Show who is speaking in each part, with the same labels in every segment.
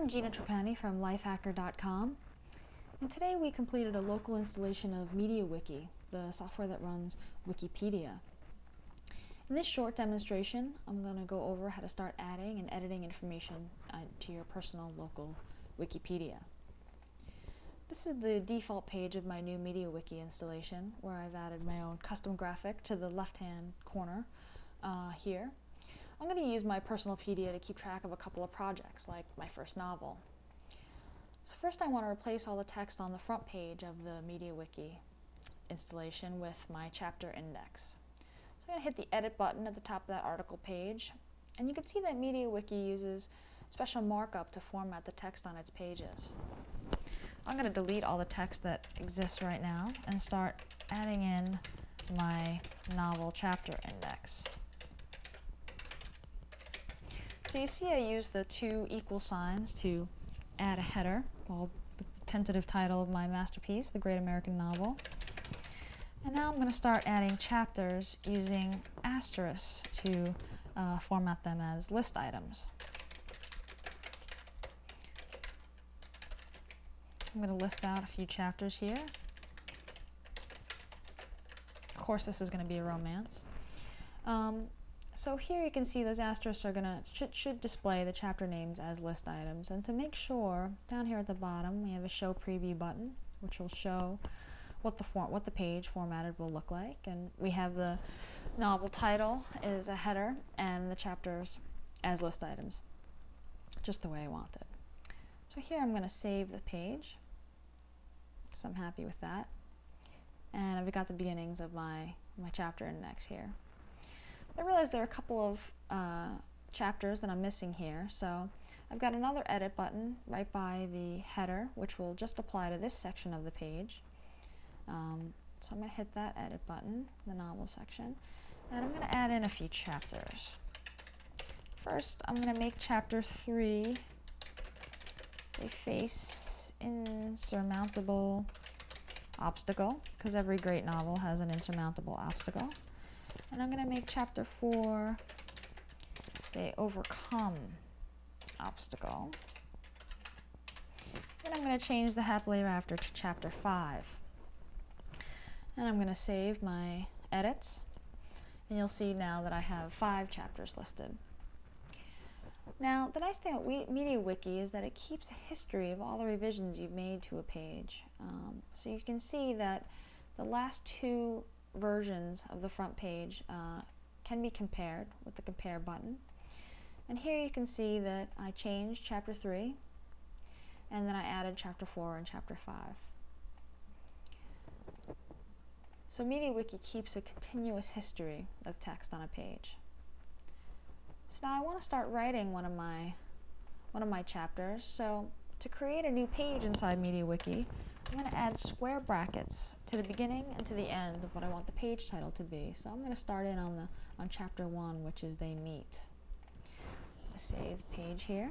Speaker 1: I'm Gina Trapani from lifehacker.com and today we completed a local installation of MediaWiki, the software that runs Wikipedia. In this short demonstration I'm going to go over how to start adding and editing information uh, to your personal local Wikipedia. This is the default page of my new MediaWiki installation where I've added my own custom graphic to the left hand corner uh, here. I'm going to use my personal Personalpedia to keep track of a couple of projects, like my first novel. So first I want to replace all the text on the front page of the MediaWiki installation with my chapter index. So I'm going to hit the edit button at the top of that article page, and you can see that MediaWiki uses special markup to format the text on its pages. I'm going to delete all the text that exists right now and start adding in my novel chapter index. So you see I use the two equal signs to add a header, well, the tentative title of my masterpiece, The Great American Novel. And now I'm going to start adding chapters using asterisks to uh, format them as list items. I'm going to list out a few chapters here. Of course, this is going to be a romance. Um, so here you can see those asterisks are gonna should, should display the chapter names as list items and to make sure down here at the bottom we have a show preview button which will show what the what the page formatted will look like and we have the novel title is a header and the chapters as list items just the way I want it. So here I'm going to save the page because I'm happy with that and I've got the beginnings of my my chapter index here. I realize there are a couple of uh, chapters that I'm missing here, so I've got another edit button right by the header, which will just apply to this section of the page. Um, so I'm going to hit that edit button, the novel section, and I'm going to add in a few chapters. First, I'm going to make chapter 3 a face insurmountable obstacle, because every great novel has an insurmountable obstacle. And I'm going to make chapter 4 they overcome obstacle. Then I'm going to change the happily ever after to chapter 5. And I'm going to save my edits. And you'll see now that I have five chapters listed. Now, the nice thing about MediaWiki is that it keeps a history of all the revisions you've made to a page. Um, so you can see that the last two versions of the front page uh, can be compared with the compare button. And here you can see that I changed chapter 3 and then I added chapter 4 and chapter 5. So MediaWiki keeps a continuous history of text on a page. So now I want to start writing one of my one of my chapters. So to create a new page inside MediaWiki, I'm going to add square brackets to the beginning and to the end of what I want the page title to be. So I'm going to start in on the on chapter 1, which is They Meet. Save page here.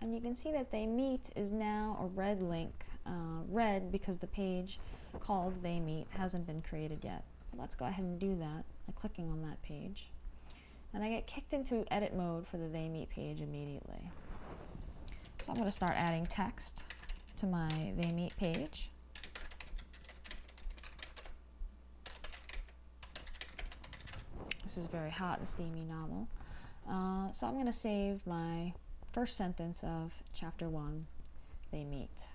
Speaker 1: And you can see that They Meet is now a red link, uh, red because the page called They Meet hasn't been created yet. Let's go ahead and do that by clicking on that page. And I get kicked into edit mode for the They Meet page immediately. So I'm going to start adding text to my They Meet page. This is a very hot and steamy novel. Uh, so I'm going to save my first sentence of chapter 1, They Meet.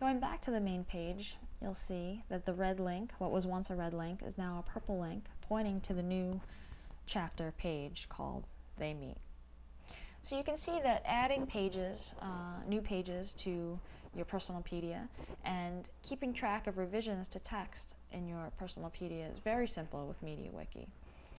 Speaker 1: Going back to the main page, you'll see that the red link, what was once a red link, is now a purple link pointing to the new chapter page called They Meet. So you can see that adding pages, uh, new pages to your Personalpedia and keeping track of revisions to text in your Personalpedia is very simple with MediaWiki.